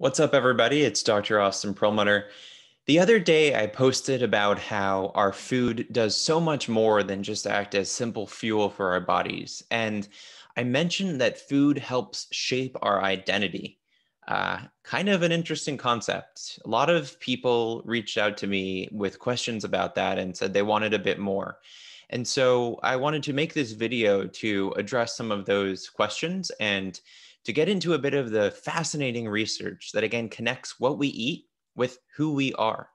What's up, everybody? It's Dr. Austin Perlmutter. The other day, I posted about how our food does so much more than just act as simple fuel for our bodies. And I mentioned that food helps shape our identity. Uh, kind of an interesting concept. A lot of people reached out to me with questions about that and said they wanted a bit more. And so I wanted to make this video to address some of those questions and to get into a bit of the fascinating research that again connects what we eat with who we are.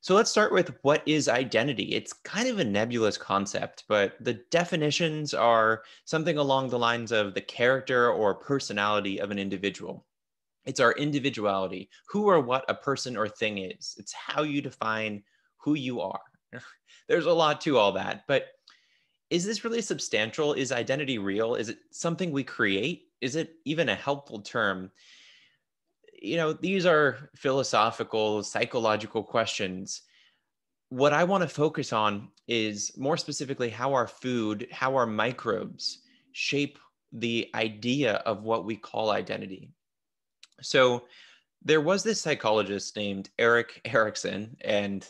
So let's start with what is identity? It's kind of a nebulous concept, but the definitions are something along the lines of the character or personality of an individual. It's our individuality, who or what a person or thing is. It's how you define who you are. There's a lot to all that, but is this really substantial? Is identity real? Is it something we create? Is it even a helpful term? You know, these are philosophical, psychological questions. What I want to focus on is more specifically how our food, how our microbes shape the idea of what we call identity. So, there was this psychologist named Erik Erikson, and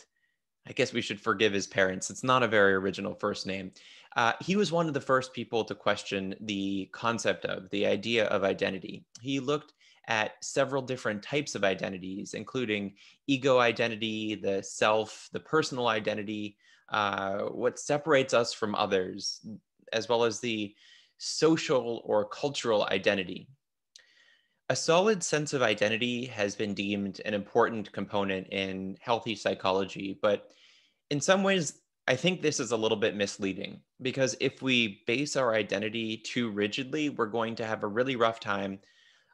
I guess we should forgive his parents. It's not a very original first name. Uh, he was one of the first people to question the concept of the idea of identity. He looked at several different types of identities, including ego identity, the self, the personal identity, uh, what separates us from others, as well as the social or cultural identity. A solid sense of identity has been deemed an important component in healthy psychology, but in some ways, I think this is a little bit misleading because if we base our identity too rigidly, we're going to have a really rough time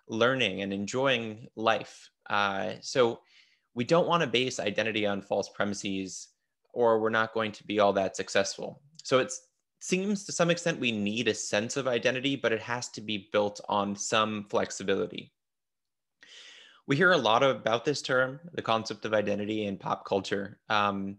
learning and enjoying life. Uh, so we don't want to base identity on false premises or we're not going to be all that successful. So it seems to some extent we need a sense of identity, but it has to be built on some flexibility. We hear a lot about this term, the concept of identity in pop culture. Um,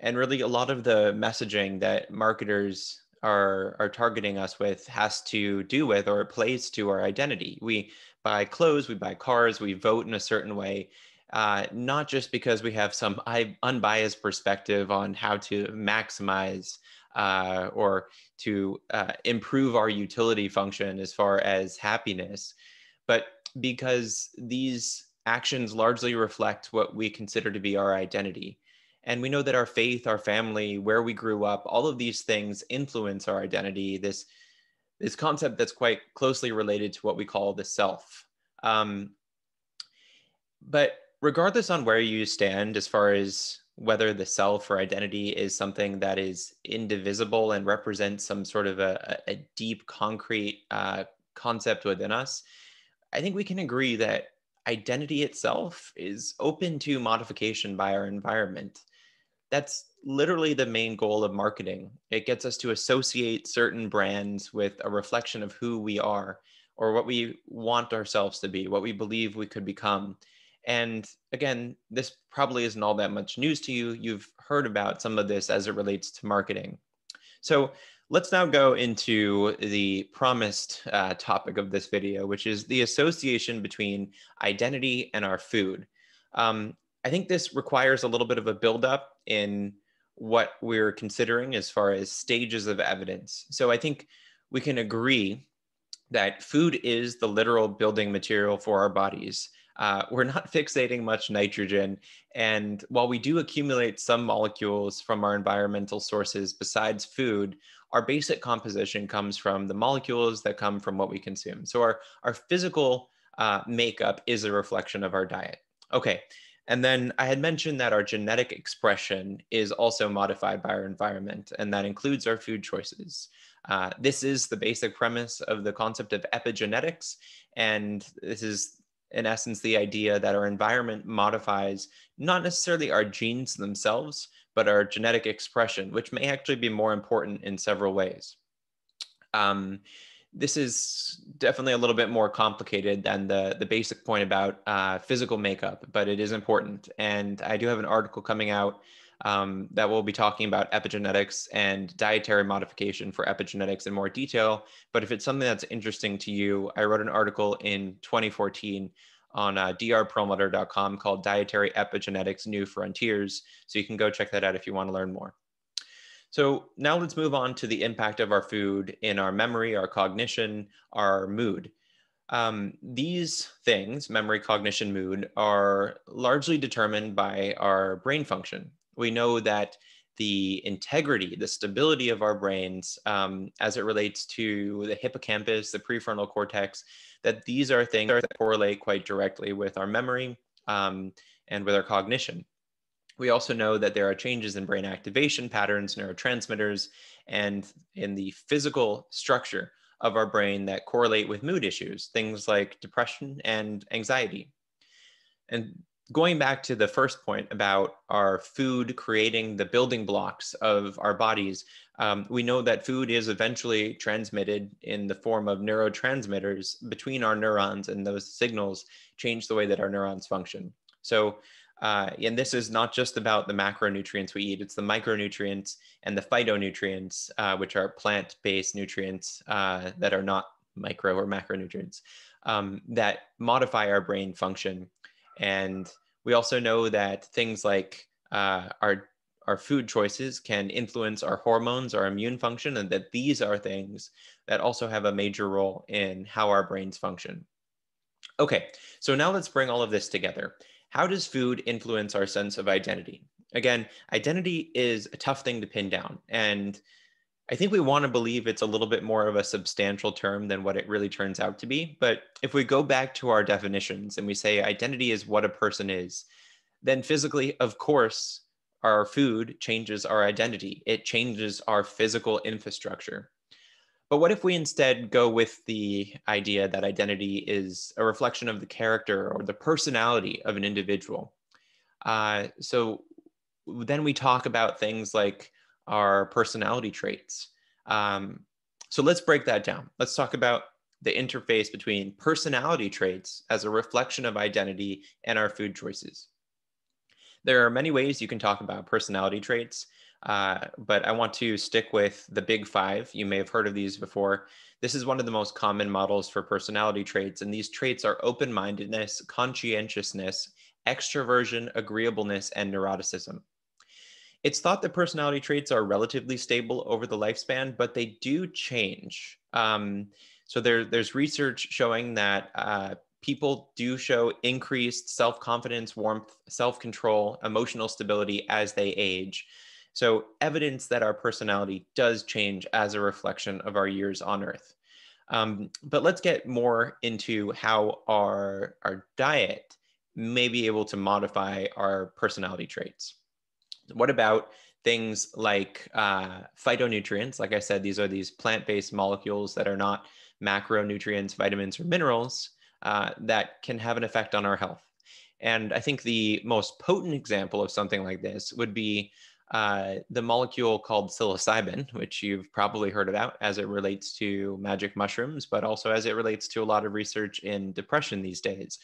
and really a lot of the messaging that marketers are are targeting us with has to do with or plays to our identity we buy clothes we buy cars we vote in a certain way uh, not just because we have some unbiased perspective on how to maximize uh, or to uh, improve our utility function as far as happiness, but because these actions largely reflect what we consider to be our identity. And we know that our faith, our family, where we grew up, all of these things influence our identity. This, this concept that's quite closely related to what we call the self. Um, but regardless on where you stand as far as whether the self or identity is something that is indivisible and represents some sort of a, a deep, concrete uh, concept within us, I think we can agree that identity itself is open to modification by our environment that's literally the main goal of marketing. It gets us to associate certain brands with a reflection of who we are or what we want ourselves to be, what we believe we could become. And again, this probably isn't all that much news to you. You've heard about some of this as it relates to marketing. So let's now go into the promised uh, topic of this video, which is the association between identity and our food. Um, I think this requires a little bit of a buildup in what we're considering as far as stages of evidence. So I think we can agree that food is the literal building material for our bodies. Uh, we're not fixating much nitrogen. And while we do accumulate some molecules from our environmental sources besides food, our basic composition comes from the molecules that come from what we consume. So our, our physical uh, makeup is a reflection of our diet. Okay, and then I had mentioned that our genetic expression is also modified by our environment, and that includes our food choices. Uh, this is the basic premise of the concept of epigenetics. And this is, in essence, the idea that our environment modifies not necessarily our genes themselves, but our genetic expression, which may actually be more important in several ways. Um, this is definitely a little bit more complicated than the, the basic point about uh, physical makeup, but it is important. And I do have an article coming out um, that will be talking about epigenetics and dietary modification for epigenetics in more detail. But if it's something that's interesting to you, I wrote an article in 2014 on uh, drperlmutter.com called Dietary Epigenetics New Frontiers. So you can go check that out if you want to learn more. So now let's move on to the impact of our food in our memory, our cognition, our mood. Um, these things, memory, cognition, mood, are largely determined by our brain function. We know that the integrity, the stability of our brains um, as it relates to the hippocampus, the prefrontal cortex, that these are things that correlate quite directly with our memory um, and with our cognition. We also know that there are changes in brain activation patterns, neurotransmitters, and in the physical structure of our brain that correlate with mood issues, things like depression and anxiety. And going back to the first point about our food creating the building blocks of our bodies, um, we know that food is eventually transmitted in the form of neurotransmitters between our neurons, and those signals change the way that our neurons function. So uh, and this is not just about the macronutrients we eat, it's the micronutrients and the phytonutrients, uh, which are plant based nutrients uh, that are not micro or macronutrients um, that modify our brain function. And we also know that things like uh, our our food choices can influence our hormones, our immune function, and that these are things that also have a major role in how our brains function. Okay, so now let's bring all of this together. How does food influence our sense of identity? Again, identity is a tough thing to pin down. And I think we want to believe it's a little bit more of a substantial term than what it really turns out to be. But if we go back to our definitions and we say identity is what a person is, then physically, of course, our food changes our identity. It changes our physical infrastructure. But what if we instead go with the idea that identity is a reflection of the character or the personality of an individual? Uh, so then we talk about things like our personality traits. Um, so let's break that down. Let's talk about the interface between personality traits as a reflection of identity and our food choices. There are many ways you can talk about personality traits. Uh, but I want to stick with the big five. You may have heard of these before. This is one of the most common models for personality traits, and these traits are open mindedness, conscientiousness, extroversion, agreeableness, and neuroticism. It's thought that personality traits are relatively stable over the lifespan, but they do change. Um, so there, there's research showing that uh, people do show increased self confidence, warmth, self control, emotional stability as they age. So, evidence that our personality does change as a reflection of our years on Earth. Um, but let's get more into how our, our diet may be able to modify our personality traits. What about things like uh, phytonutrients? Like I said, these are these plant based molecules that are not macronutrients, vitamins, or minerals uh, that can have an effect on our health. And I think the most potent example of something like this would be uh, the molecule called psilocybin, which you've probably heard about as it relates to magic mushrooms, but also as it relates to a lot of research in depression these days.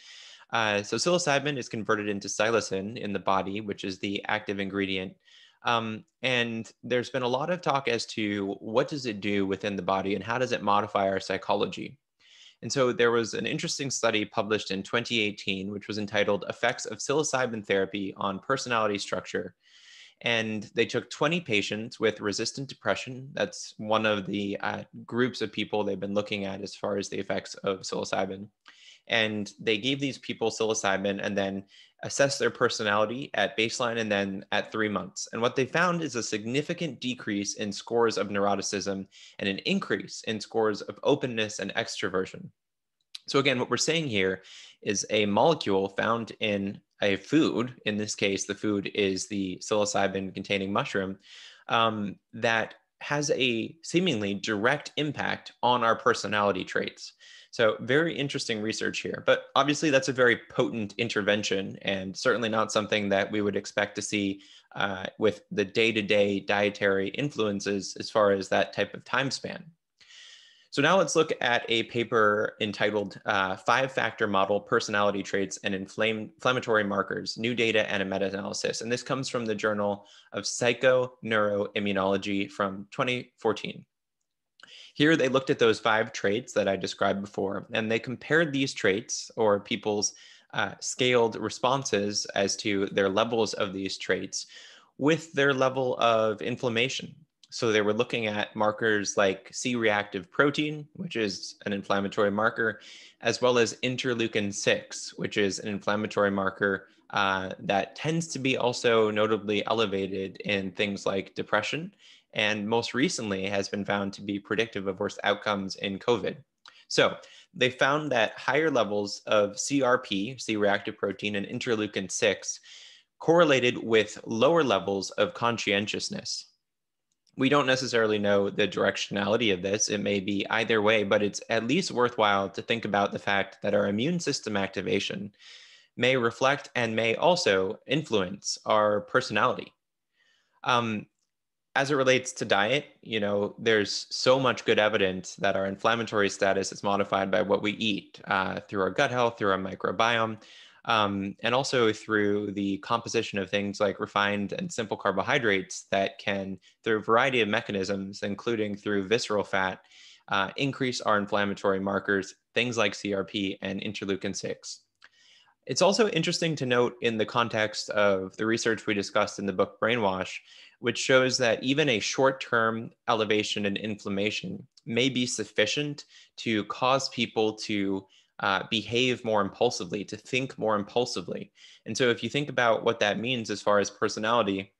Uh, so psilocybin is converted into psilocin in the body, which is the active ingredient. Um, and there's been a lot of talk as to what does it do within the body and how does it modify our psychology. And so there was an interesting study published in 2018, which was entitled Effects of Psilocybin Therapy on Personality Structure and they took 20 patients with resistant depression. That's one of the uh, groups of people they've been looking at as far as the effects of psilocybin. And they gave these people psilocybin and then assessed their personality at baseline and then at three months. And what they found is a significant decrease in scores of neuroticism and an increase in scores of openness and extroversion. So again, what we're saying here is a molecule found in a food, in this case, the food is the psilocybin containing mushroom, um, that has a seemingly direct impact on our personality traits. So, very interesting research here. But obviously, that's a very potent intervention and certainly not something that we would expect to see uh, with the day to day dietary influences as far as that type of time span. So now let's look at a paper entitled uh, Five Factor Model Personality Traits and Inflame Inflammatory Markers, New Data and a Meta-Analysis. And this comes from the Journal of Psychoneuroimmunology from 2014. Here they looked at those five traits that I described before, and they compared these traits or people's uh, scaled responses as to their levels of these traits with their level of inflammation. So they were looking at markers like C-reactive protein, which is an inflammatory marker, as well as interleukin 6, which is an inflammatory marker uh, that tends to be also notably elevated in things like depression, and most recently has been found to be predictive of worse outcomes in COVID. So they found that higher levels of CRP, C-reactive protein, and interleukin 6 correlated with lower levels of conscientiousness. We don't necessarily know the directionality of this. It may be either way, but it's at least worthwhile to think about the fact that our immune system activation may reflect and may also influence our personality. Um, as it relates to diet, you know, there's so much good evidence that our inflammatory status is modified by what we eat uh, through our gut health, through our microbiome, um, and also through the composition of things like refined and simple carbohydrates that can, through a variety of mechanisms, including through visceral fat, uh, increase our inflammatory markers, things like CRP and interleukin 6. It's also interesting to note in the context of the research we discussed in the book Brainwash, which shows that even a short term elevation in inflammation may be sufficient to cause people to uh, behave more impulsively, to think more impulsively. And so, if you think about what that means as far as personality,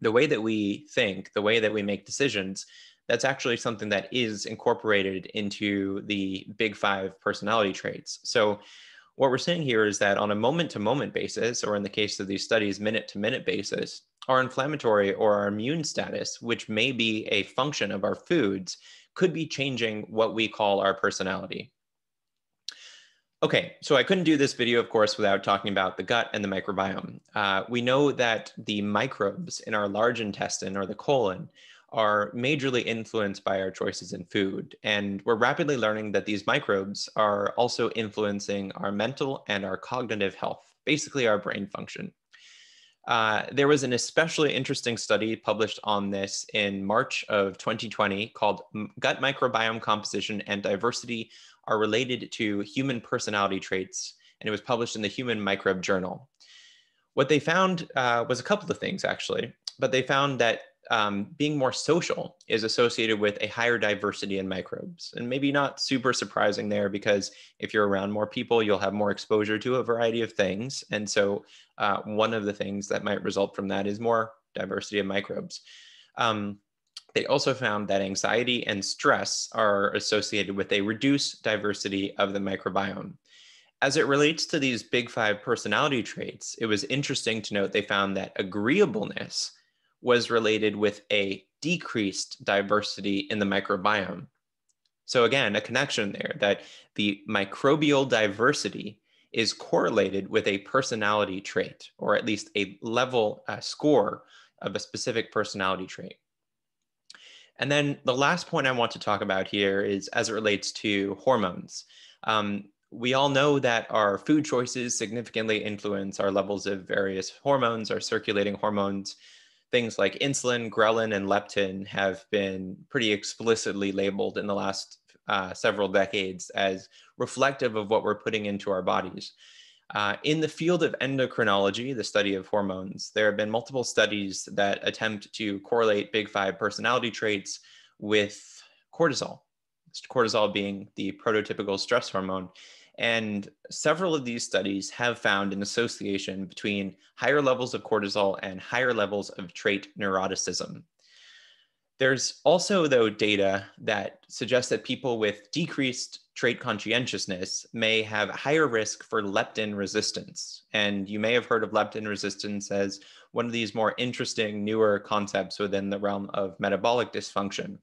the way that we think, the way that we make decisions, that's actually something that is incorporated into the big five personality traits. So, what we're saying here is that on a moment to moment basis, or in the case of these studies, minute to minute basis, our inflammatory or our immune status, which may be a function of our foods, could be changing what we call our personality. Okay, so I couldn't do this video, of course, without talking about the gut and the microbiome. Uh, we know that the microbes in our large intestine or the colon are majorly influenced by our choices in food. And we're rapidly learning that these microbes are also influencing our mental and our cognitive health, basically our brain function. Uh, there was an especially interesting study published on this in March of 2020 called Gut Microbiome Composition and Diversity Are Related to Human Personality Traits, and it was published in the Human Microbiome Journal. What they found uh, was a couple of things, actually, but they found that um, being more social is associated with a higher diversity in microbes. And maybe not super surprising there because if you're around more people, you'll have more exposure to a variety of things. And so uh, one of the things that might result from that is more diversity of microbes. Um, they also found that anxiety and stress are associated with a reduced diversity of the microbiome. As it relates to these big five personality traits, it was interesting to note they found that agreeableness was related with a decreased diversity in the microbiome. So again, a connection there that the microbial diversity is correlated with a personality trait, or at least a level uh, score of a specific personality trait. And then the last point I want to talk about here is as it relates to hormones. Um, we all know that our food choices significantly influence our levels of various hormones, our circulating hormones, things like insulin, ghrelin, and leptin have been pretty explicitly labeled in the last uh, several decades as reflective of what we're putting into our bodies. Uh, in the field of endocrinology, the study of hormones, there have been multiple studies that attempt to correlate big five personality traits with cortisol, cortisol being the prototypical stress hormone. And several of these studies have found an association between higher levels of cortisol and higher levels of trait neuroticism. There's also, though, data that suggests that people with decreased trait conscientiousness may have higher risk for leptin resistance. And you may have heard of leptin resistance as one of these more interesting, newer concepts within the realm of metabolic dysfunction.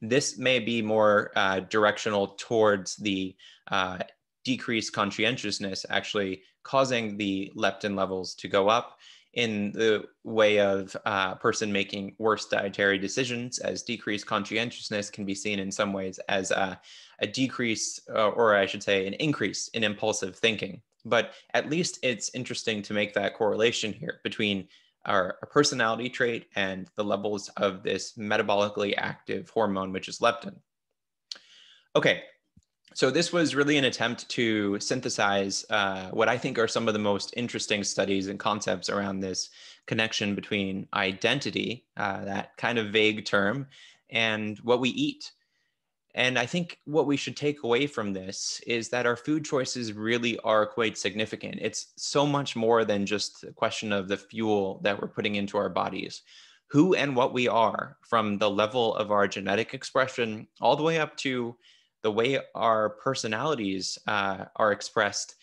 This may be more uh, directional towards the uh, decreased conscientiousness actually causing the leptin levels to go up in the way of a uh, person making worse dietary decisions as decreased conscientiousness can be seen in some ways as a, a decrease uh, or i should say an increase in impulsive thinking. But at least it's interesting to make that correlation here between our, our personality trait and the levels of this metabolically active hormone which is leptin. Okay So this was really an attempt to synthesize uh, what I think are some of the most interesting studies and concepts around this connection between identity, uh, that kind of vague term, and what we eat. And I think what we should take away from this is that our food choices really are quite significant. It's so much more than just a question of the fuel that we're putting into our bodies. Who and what we are, from the level of our genetic expression all the way up to the way our personalities uh, are expressed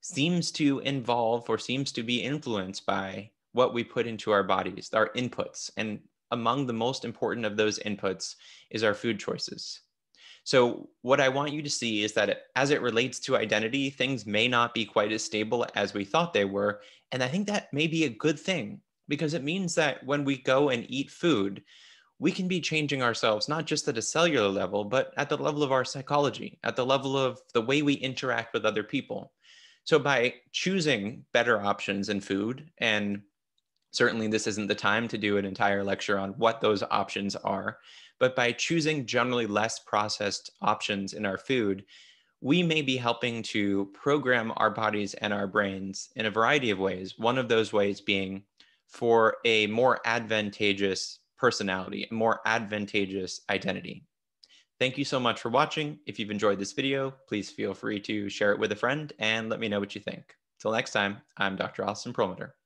seems to involve or seems to be influenced by what we put into our bodies, our inputs. And among the most important of those inputs is our food choices. So, what I want you to see is that as it relates to identity, things may not be quite as stable as we thought they were. And I think that may be a good thing because it means that when we go and eat food, we can be changing ourselves not just at a cellular level, but at the level of our psychology, at the level of the way we interact with other people. So by choosing better options in food, and certainly this isn't the time to do an entire lecture on what those options are, but by choosing generally less processed options in our food, we may be helping to program our bodies and our brains in a variety of ways. One of those ways being for a more advantageous personality, a more advantageous identity. Thank you so much for watching. If you've enjoyed this video, please feel free to share it with a friend and let me know what you think. Till next time, I'm Dr. Austin Perlmutter.